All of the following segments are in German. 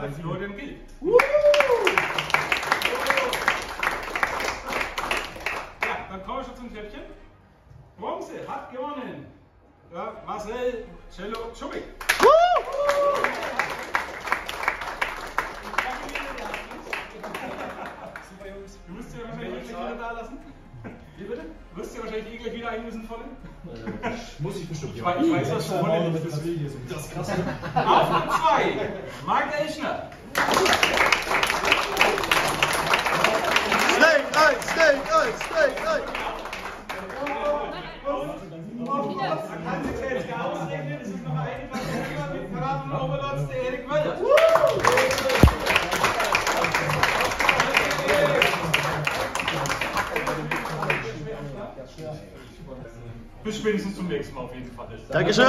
gerade Florian Gill. Ja, dann kommen wir schon zum Treppchen. Bronze hat gewonnen. Ja, Marcel Cello Schubik. Wirst dir wahrscheinlich eklig wieder einlösen von ihm. Muss ich bestimmt. Ich weiß, ich weiß was vorne liegt. Das ist krass. Auf Nummer 2, Marc Elschner. Snake Snake Eye, Snake Eye. Man kann sich selbst ja ausrechnen, es ist noch eine Partie mit verratenen Overlords, der Erik Wöller. Bis spätestens zum nächsten Mal auf jeden Fall. Dankeschön.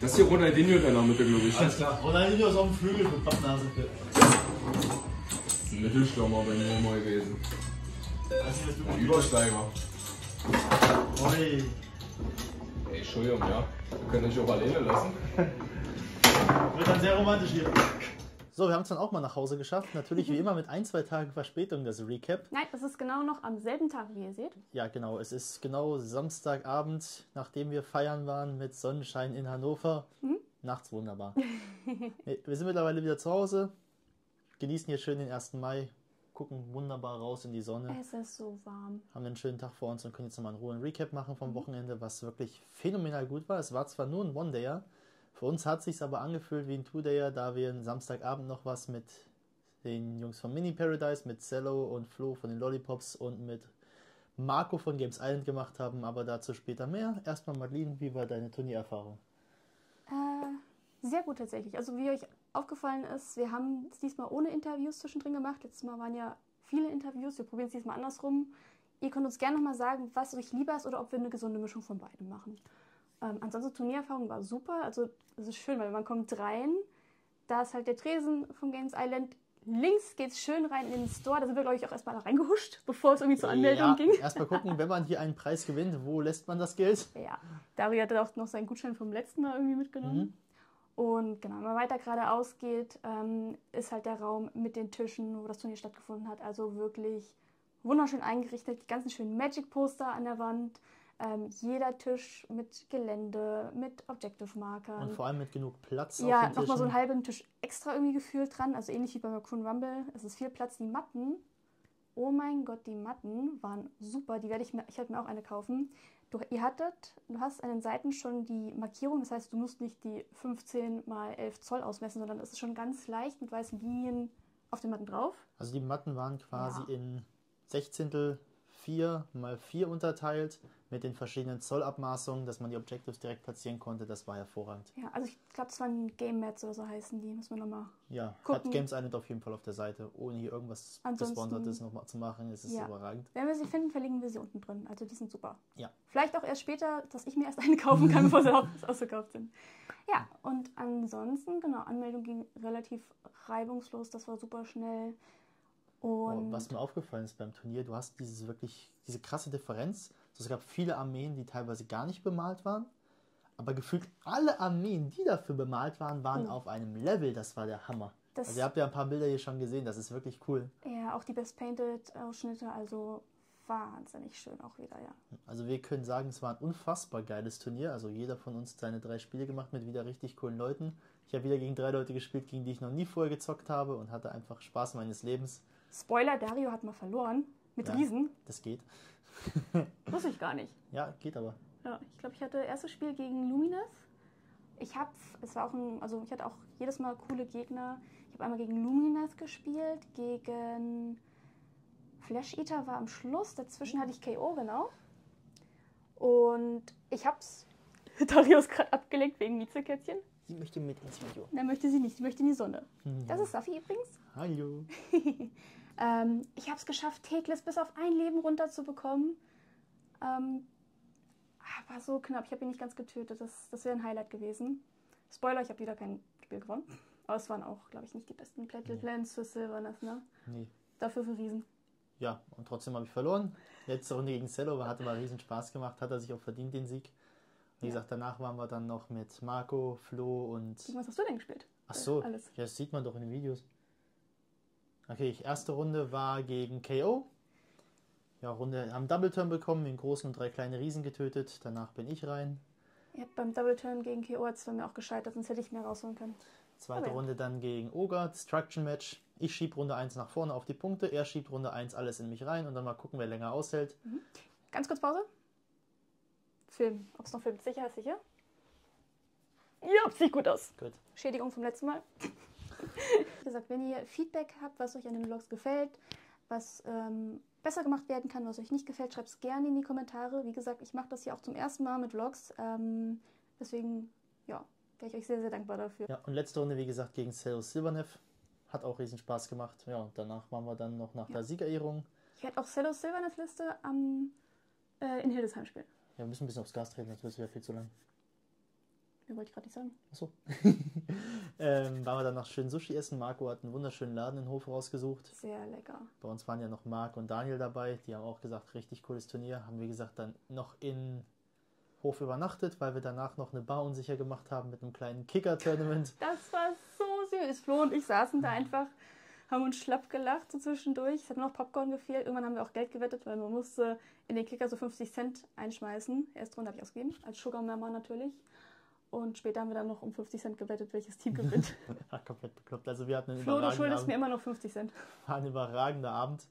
Das ist hier Ronaldinho der Name, glaube ich. Alles klar. Ronaldinho ist auf dem Flügel mit Pappnase. Mittelstürmer bei mir mal gewesen. Ein Übersteiger. Oi. Ey, Entschuldigung, ja. Wir können euch auch alleine lassen. Wird dann sehr romantisch hier. So, wir haben es dann auch mal nach Hause geschafft. Natürlich wie immer mit ein, zwei Tagen Verspätung das Recap. Nein, es ist genau noch am selben Tag, wie ihr seht. Ja, genau. Es ist genau Samstagabend, nachdem wir feiern waren mit Sonnenschein in Hannover. Nachts wunderbar. Wir sind mittlerweile wieder zu Hause, genießen hier schön den 1. Mai, gucken wunderbar raus in die Sonne, Es ist so warm. haben einen schönen Tag vor uns und können jetzt nochmal in Ruhe einen Recap machen vom Wochenende, was wirklich phänomenal gut war. Es war zwar nur ein One-Dayer, für uns hat sich aber angefühlt wie ein Two-Dayer, da wir am Samstagabend noch was mit den Jungs von Mini Paradise, mit Cello und Flo von den Lollipops und mit Marco von Games Island gemacht haben, aber dazu später mehr. Erstmal Madeline, wie war deine Turniererfahrung? Sehr gut tatsächlich. Also wie euch aufgefallen ist, wir haben es diesmal ohne Interviews zwischendrin gemacht. Letztes Mal waren ja viele Interviews. Wir probieren es diesmal andersrum. Ihr könnt uns gerne nochmal sagen, was euch lieber ist oder ob wir eine gesunde Mischung von beidem machen. Ähm, ansonsten Turniererfahrung war super. Also es ist schön, weil man kommt rein, da ist halt der Tresen vom Games Island. Links geht's schön rein in den Store. Da sind wir, glaube ich, auch erstmal reingehuscht, bevor es irgendwie zur Anmeldung ja, ging. Erstmal gucken, wenn man hier einen Preis gewinnt, wo lässt man das Geld? Ja, Dario hatte auch noch seinen Gutschein vom letzten Mal irgendwie mitgenommen. Und genau, wenn man weiter geradeaus geht, ähm, ist halt der Raum mit den Tischen, wo das Turnier stattgefunden hat. Also wirklich wunderschön eingerichtet. Die ganzen schönen Magic-Poster an der Wand. Ähm, jeder Tisch mit Gelände, mit Objective-Markern. Und vor allem mit genug Platz Ja, nochmal so einen halben Tisch extra irgendwie gefühlt dran. Also ähnlich wie beim Raccoon Rumble. Es ist viel Platz. Die Matten, oh mein Gott, die Matten waren super. Die werde ich mir, ich werde mir auch eine kaufen. Du, ihr hattet, du hast an den Seiten schon die Markierung. Das heißt, du musst nicht die 15 mal 11 Zoll ausmessen, sondern es ist schon ganz leicht mit weißen Linien auf den Matten drauf. Also die Matten waren quasi Ja. in Sechzehntel 4 mal 4 unterteilt mit den verschiedenen Zollabmaßungen, dass man die Objectives direkt platzieren konnte. Das war hervorragend. Ja, also ich glaube, das waren Game Mats oder so heißen die. Müssen wir nochmal. Ja, hat Gucken. Games Island auf jeden Fall auf der Seite, ohne hier irgendwas Ansonsten- Gesponsertes nochmal zu machen. Es ist Ja. überragend. Wenn wir sie finden, verlinken wir sie unten drin. Also die sind super. Ja. Vielleicht auch erst später, dass ich mir erst eine kaufen kann, bevor sie aus- ausverkauft sind. Ja, und ansonsten, genau, Anmeldung ging relativ reibungslos, das war super schnell. Oh, Und was mir aufgefallen ist beim Turnier, du hast dieses wirklich, diese krasse Differenz. Also es gab viele Armeen, die teilweise gar nicht bemalt waren. Aber gefühlt alle Armeen, die dafür bemalt waren, waren Oh. auf einem Level. Das war der Hammer. Das- also ihr habt ja ein paar Bilder hier schon gesehen. Das ist wirklich cool. ja, auch die Best Painted Ausschnitte, also wahnsinnig schön auch wieder, ja. Also wir können sagen, es war ein unfassbar geiles Turnier. Also jeder von uns seine drei Spiele gemacht mit wieder richtig coolen Leuten. Ich habe wieder gegen drei Leute gespielt, gegen die ich noch nie vorher gezockt habe und hatte einfach Spaß meines Lebens. Spoiler, Dario hat mal verloren mit Ja. Riesen. Das geht. Wusste ich gar nicht. Ja, geht aber. Ja, ich glaube, ich hatte erstes Spiel gegen Luminous. Ich habe, es war auch ein, also ich hatte auch jedes Mal coole Gegner. Ich habe einmal gegen Luminous gespielt, gegen Flash Eater war am Schluss. Dazwischen hatte ich KO, genau. Und ich habe es Dario ist gerade abgelenkt wegen Miezekätzchen. Sie möchte mit ins Video. Nein, möchte sie nicht. Sie möchte in die Sonne. Mhm. Das ist Safi übrigens. Hallo. Ähm, ich habe es geschafft, Tekles bis auf ein Leben runterzubekommen. Ähm, war so knapp. Ich habe ihn nicht ganz getötet. Das, das wäre ein Highlight gewesen. Spoiler, ich habe wieder kein Spiel gewonnen. Aber es waren auch, glaube ich, nicht die besten Platelet Lands für Sylvanas, ne? Nee. Dafür für Riesen. Ja, und trotzdem habe ich verloren. Letzte Runde gegen Cello, aber hat mal riesen Spaß gemacht, hat er sich auch verdient, den Sieg. Wie Ja. gesagt, danach waren wir dann noch mit Marco, Flo und. Was hast du denn gespielt? Ach so, Alles. ja, das sieht man doch in den Videos. Okay, ich, erste Runde war gegen KO. Ja, Runde haben Double Turn bekommen, den großen und drei kleine Riesen getötet. Danach bin ich rein. Ja, beim Double Turn gegen KO hat es bei mir auch gescheitert, sonst hätte ich mehr rausholen können. Zweite. Runde dann gegen Ogre, Destruction Match. Ich schieb Runde 1 nach vorne auf die Punkte, er schiebt Runde 1 alles in mich rein und dann mal gucken, wer länger aushält. Ganz kurz Pause. Film. Ob es noch filmt. Sicher, sicher. Ja, sieht gut aus. Gut. Schädigung vom letzten Mal. Wie gesagt, wenn ihr Feedback habt, was euch an den Vlogs gefällt, was ähm, besser gemacht werden kann, was euch nicht gefällt, schreibt es gerne in die Kommentare. Wie gesagt, ich mache das hier auch zum ersten Mal mit Vlogs. Ähm, deswegen, ja, wäre ich euch sehr, sehr dankbar dafür. Ja, und letzte Runde, wie gesagt, gegen Celo Silvernev. Hat auch riesen Spaß gemacht. Ja, und danach waren wir dann noch nach Ja. der Siegerehrung. Ich werde auch Cello Silvernes Liste am, äh, in Hildesheim spielen. Ja, wir müssen ein bisschen aufs Gas treten, sonst wäre viel zu lang. Mehr wollte ich gerade nicht sagen. Achso. ähm, waren wir dann noch schön Sushi essen. Marco hat einen wunderschönen Laden in Hof rausgesucht. Sehr lecker. Bei uns waren ja noch Marc und Daniel dabei. Die haben auch gesagt, richtig cooles Turnier. Haben wir gesagt, dann noch in Hof übernachtet, weil wir danach noch eine Bar unsicher gemacht haben mit einem kleinen Kicker-Tournament. Das war so süß. Flo und ich saßen da einfach, haben uns schlapp gelacht so zwischendurch. Es hat nur noch Popcorn gefehlt. Irgendwann haben wir auch Geld gewettet, weil man musste in den Kicker so 50 Cent einschmeißen. Erst Runde habe ich ausgegeben, als Sugar Mama natürlich. Und später haben wir dann noch um 50 Cent gewettet, welches Team gewinnt. Ja, komplett bekloppt. Also wir hatten einen überragenden schuldest Abend. mir immer noch 50 Cent. War ein überragender Abend.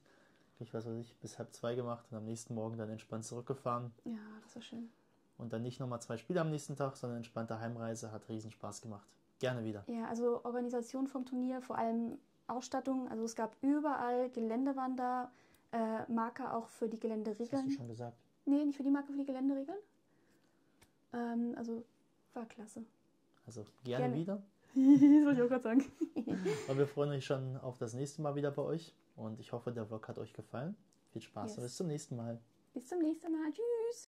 Ich weiß was ich, bis halb zwei gemacht und am nächsten Morgen dann entspannt zurückgefahren. Ja, das war schön. Und dann nicht nochmal zwei Spiele am nächsten Tag, sondern entspannte Heimreise. Hat riesen Spaß gemacht. Gerne wieder. Ja, also Organisation vom Turnier, vor allem Ausstattung. Also es gab überall Gelände waren da, äh, Marker auch für die Das hast du schon gesagt. Nee, nicht für die Marke, für die Geländeregeln. Ähm, also war klasse. Also gerne, Gerne. wieder. das wollte ich auch gerade sagen. Und wir freuen uns schon auf das nächste Mal wieder bei euch. Und ich hoffe, der Vlog hat euch gefallen. Viel Spaß Yes. und bis zum nächsten Mal. Bis zum nächsten Mal. Tschüss.